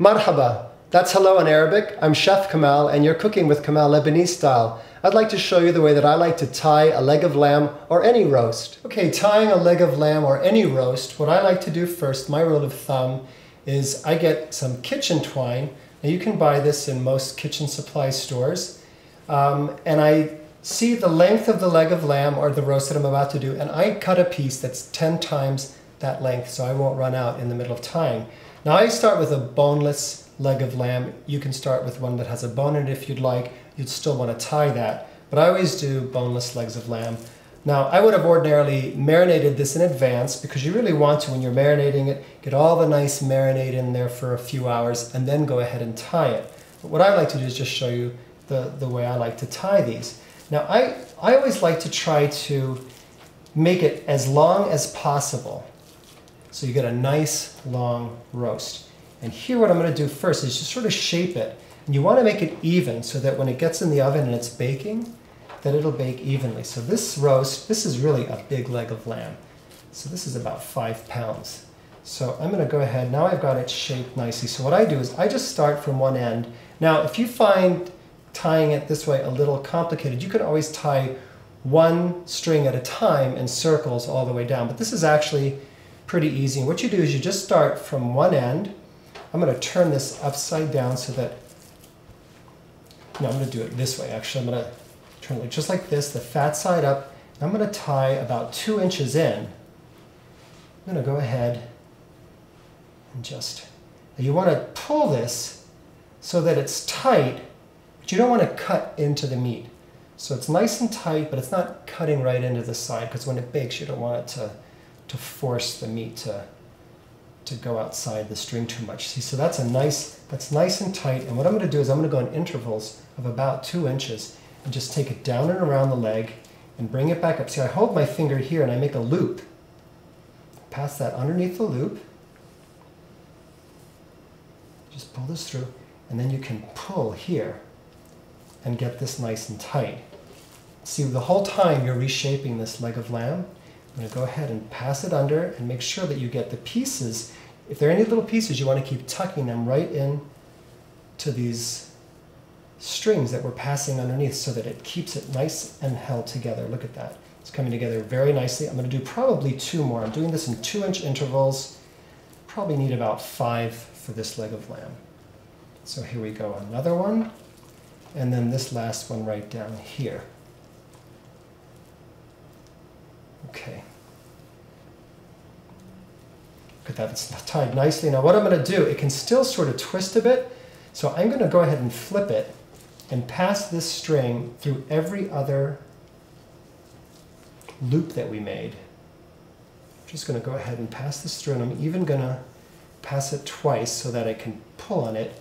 Marhaba, that's hello in Arabic. I'm Chef Kamal and you're cooking with Kamal Lebanese style. I'd like to show you the way that I like to tie a leg of lamb or any roast. Okay, tying a leg of lamb or any roast, what I like to do first, my rule of thumb, is I get some kitchen twine. Now you can buy this in most kitchen supply stores. Um, and I see the length of the leg of lamb or the roast that I'm about to do, and I cut a piece that's 10 times that length so I won't run out in the middle of tying. Now I start with a boneless leg of lamb. You can start with one that has a bone in it if you'd like. You'd still want to tie that. But I always do boneless legs of lamb. Now, I would have ordinarily marinated this in advance because you really want to, when you're marinating it, get all the nice marinade in there for a few hours and then go ahead and tie it. But what I like to do is just show you the, the way I like to tie these. Now, I, I always like to try to make it as long as possible. So you get a nice long roast. And here what I'm going to do first is just sort of shape it. And you want to make it even so that when it gets in the oven and it's baking, that it'll bake evenly. So this roast, this is really a big leg of lamb. So this is about five pounds. So I'm going to go ahead, now I've got it shaped nicely. So what I do is I just start from one end. Now if you find tying it this way a little complicated, you can always tie one string at a time in circles all the way down. But this is actually pretty easy. And what you do is you just start from one end. I'm going to turn this upside down so that, no, I'm going to do it this way actually. I'm going to turn it just like this, the fat side up. I'm going to tie about two inches in. I'm going to go ahead and just, you want to pull this so that it's tight, but you don't want to cut into the meat. So it's nice and tight, but it's not cutting right into the side because when it bakes, you don't want it to, to force the meat to, to go outside the string too much. See, so that's a nice, that's nice and tight. And what I'm going to do is I'm going to go in intervals of about two inches and just take it down and around the leg and bring it back up. See, I hold my finger here and I make a loop. Pass that underneath the loop. Just pull this through and then you can pull here and get this nice and tight. See, the whole time you're reshaping this leg of lamb, I'm going to go ahead and pass it under and make sure that you get the pieces. If there are any little pieces, you want to keep tucking them right in to these strings that we're passing underneath so that it keeps it nice and held together. Look at that. It's coming together very nicely. I'm going to do probably two more. I'm doing this in two inch intervals. Probably need about five for this leg of lamb. So here we go, another one. And then this last one right down here. Okay. Look at that, it's tied nicely. Now what I'm going to do, it can still sort of twist a bit. So I'm going to go ahead and flip it and pass this string through every other loop that we made. I'm just going to go ahead and pass this through, and I'm even going to pass it twice so that I can pull on it.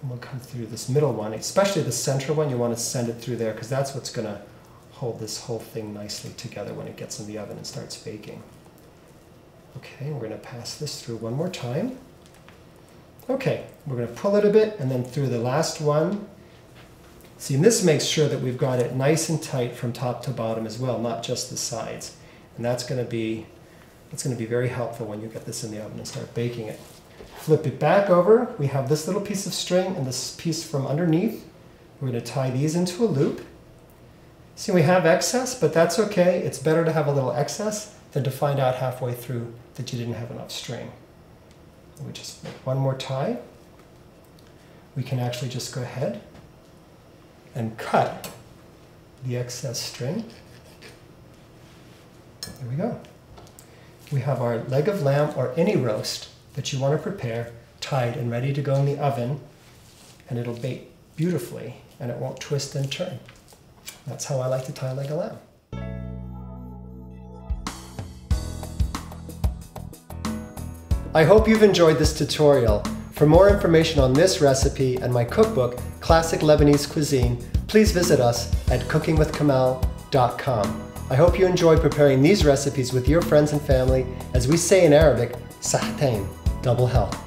And we'll come through this middle one, especially the center one, you want to send it through there because that's what's going to hold this whole thing nicely together when it gets in the oven and starts baking. Okay, we're going to pass this through one more time. Okay, we're going to pull it a bit and then through the last one. See, and this makes sure that we've got it nice and tight from top to bottom as well, not just the sides. And that's going to be that's going to be very helpful when you get this in the oven and start baking it. Flip it back over. We have this little piece of string and this piece from underneath. We're to tie these into a loop. See, we have excess, but that's okay. It's better to have a little excess than to find out halfway through that you didn't have enough string we just make one more tie. We can actually just go ahead and cut the excess string. There we go. We have our leg of lamb or any roast that you want to prepare tied and ready to go in the oven and it'll bake beautifully and it won't twist and turn. That's how I like to tie a leg of lamb. I hope you've enjoyed this tutorial. For more information on this recipe and my cookbook, Classic Lebanese Cuisine, please visit us at cookingwithkamal.com. I hope you enjoy preparing these recipes with your friends and family. As we say in Arabic, sahtain, double health.